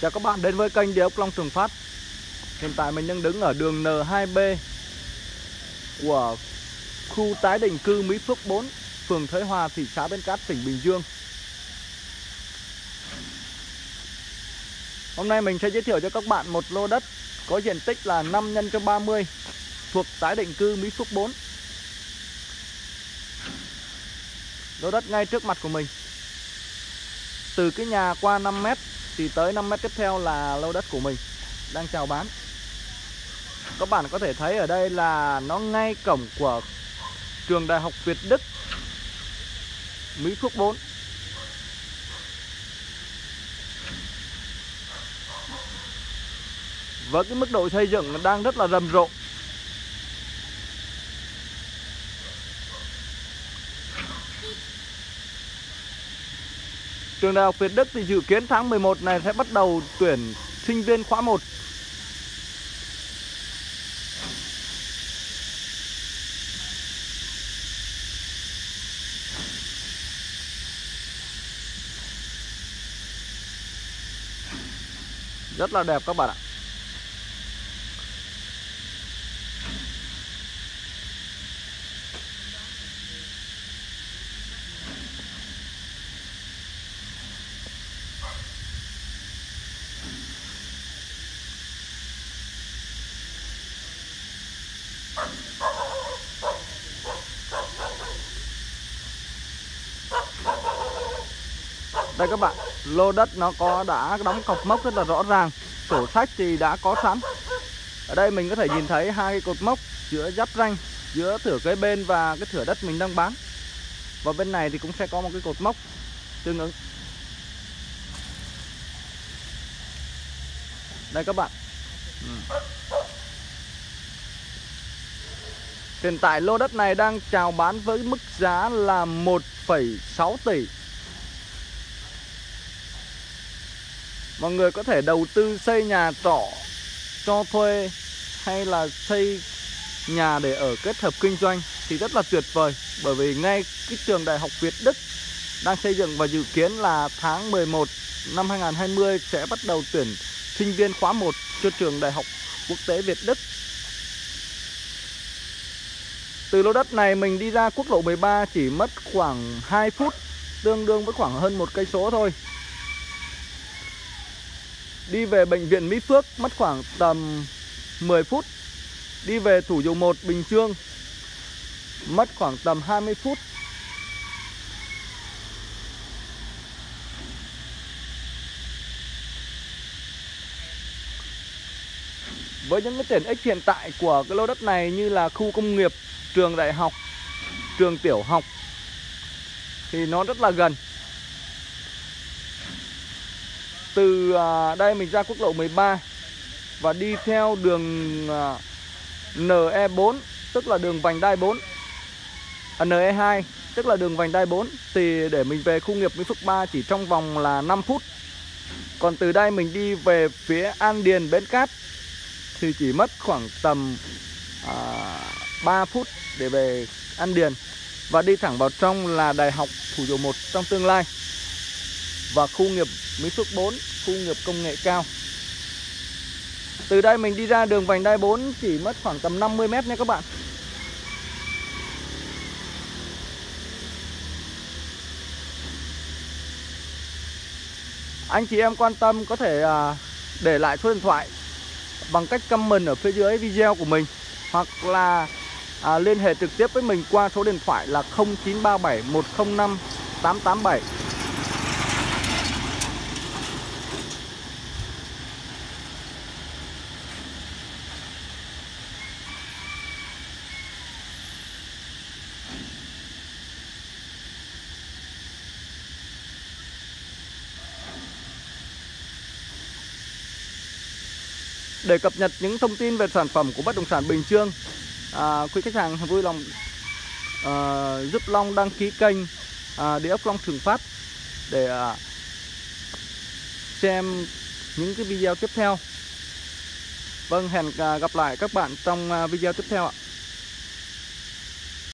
Chào các bạn đến với kênh Địa ốc Long Trường Phát. Hiện tại mình đang đứng ở đường N2B Của khu tái định cư Mỹ Phước 4 Phường Thới Hòa, thị xã Bến Cát, tỉnh Bình Dương. Hôm nay mình sẽ giới thiệu cho các bạn một lô đất Có diện tích là 5 x cho 30 Thuộc tái định cư Mỹ Phước 4 Lô đất ngay trước mặt của mình. Từ cái nhà qua 5 mét thì tới 5 mét tiếp theo là lô đất của mình đang chào bán. Các bạn có thể thấy ở đây là nó ngay cổng của trường đại học Việt Đức, Mỹ Phước 4 với cái mức độ xây dựng đang rất là rầm rộ Trường Đại học Việt Đức thì dự kiến tháng 11 này sẽ bắt đầu tuyển sinh viên khóa 1 Rất là đẹp các bạn ạ. Đây các bạn, lô đất nó có đã đóng cọc mốc rất là rõ ràng. Sổ sách thì đã có sẵn. Ở đây mình có thể nhìn thấy hai cột mốc giữa giáp ranh Giữa thửa cây bên và cái thửa đất mình đang bán. Và bên này thì cũng sẽ có một cái cột mốc tương ứng. Đây các bạn. Ừ. Hiện tại lô đất này đang chào bán với mức giá là 1,6 tỷ. Mọi người có thể đầu tư xây nhà trọ cho thuê hay là xây nhà để ở kết hợp kinh doanh thì rất là tuyệt vời bởi vì ngay cái trường đại học Việt Đức đang xây dựng và dự kiến là tháng 11 năm 2020 sẽ bắt đầu tuyển sinh viên khóa 1 cho trường đại học quốc tế Việt Đức từ lô đất này mình đi ra quốc lộ 13 chỉ mất khoảng 2 phút Tương đương với khoảng hơn một cây số thôi. Đi về bệnh viện Mỹ Phước mất khoảng tầm 10 phút. Đi về Thủ Dầu Một Bình Dương Mất khoảng tầm 20 phút. Với những cái tiện ích hiện tại của cái lô đất này như là khu công nghiệp, trường đại học, trường tiểu học Thì nó rất là gần từ à, đây mình ra quốc lộ 13 và đi theo đường à, NE4 tức là đường vành đai 4 à, NE2 tức là đường vành đai 4 thì để mình về khu nghiệp Mỹ Phước 3 chỉ trong vòng là 5 phút. Còn từ đây mình đi về phía An Điền Bến Cát thì chỉ mất khoảng tầm à, 3 phút để về An Điền và đi thẳng vào trong là Đại học Thủ Dầu Một trong tương lai và khu nghiệp Mỹ Phước 4, khu nghiệp công nghệ cao. Từ đây mình đi ra đường vành đai 4 chỉ mất khoảng tầm 50 mét nha các bạn. Anh chị em quan tâm có thể à, để lại số điện thoại bằng cách comment ở phía dưới video của mình hoặc là à, liên hệ trực tiếp với mình qua số điện thoại là 0937 105 887 Để cập nhật những thông tin về sản phẩm của bất động sản Bình Dương à, Quý khách hàng vui lòng à, giúp Long đăng ký kênh à, Địa ốc Long Thường Phát Để à, xem những cái video tiếp theo. Vâng, hẹn à, gặp lại các bạn trong à, video tiếp theo ạ.